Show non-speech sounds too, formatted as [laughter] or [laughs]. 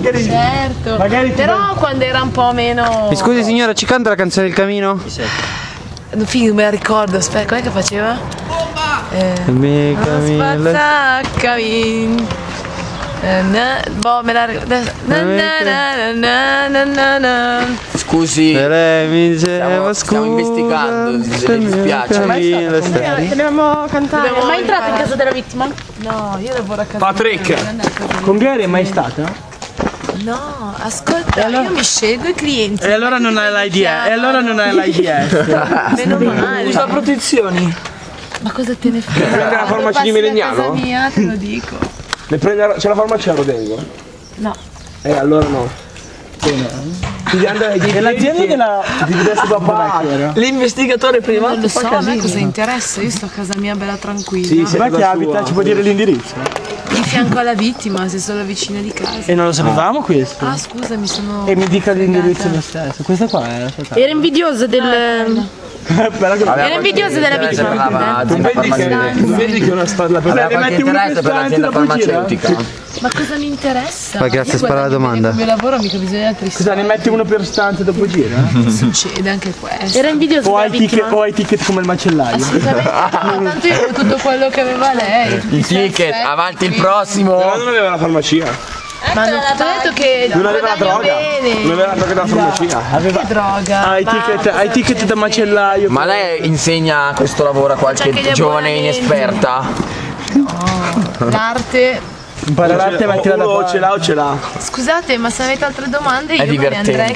Certo. Magari Però quando era un po' meno. Mi scusi signora, ci canta la canzone del camino? Non figo, me la ricordo. Aspetta, com'è che faceva? Il mio camino. Spazzaccamin. Eh, na- Boh, me la ricordo. Scusi, mi stiamo, stiamo investigando, se le dispiace. Dobbiamo cantare. Ma è entrato in casa della vittima? No, io lavoro a casa. Patrick. Con Gary è mai stata? No, ascolta, io mi scelgo i clienti. E allora non hai l'IDS. E allora non hai l'IDS. Meno male. Usa protezioni. Ma cosa te ne frega? Prende la farmacia di Melegnano? casa mia, te lo dico. Ne prende, c'è la farmacia a Rodengo? No. Eh, allora no. E l'azienda della... Diresti [laughs] papà. L'investigatore privato Non lo so, a me cosa interessa? Io sto a casa mia bella tranquilla. Sì. Ma Casa abita? Ci può dire l'indirizzo? Di fianco alla vittima, se sono vicina di casa. E non lo sapevamo questo? Ah, scusa, mi sono. E mi dica l'indirizzo lo stesso. Questa qua è la sua casa. Era invidiosa del. Che- [laughs] Era invidiosa della per vittima. la Non azienda vedi che, farmaceutica. non vedi che una Aveva qualche interesse per pesante l'azienda farmaceutica? Ma cosa mi interessa? Ma grazie, spara la domanda. col mio lavoro mica bisogna di altri Scusa, ne metti uno per stante dopo gira? Succede anche questo. Era invidiosa O della hai ticket, o hai ticket come il macellaio? Assolutamente. Ma tanto io ho tutto quello che aveva lei. i ticket, avanti il prossimo. non aveva la farmacia. Ma non detto che Non aveva la droga. bene. Non aveva la droga della farmacia. Che droga. Hai ticket, hai ticket da macellaio. Ma lei insegna questo lavoro a qualche giovane inesperta? L'arte. Imparerà a te mettila da O ce parte. l'ha o ce l'ha. Scusate, ma se avete altre domande io me ne divertente. andrei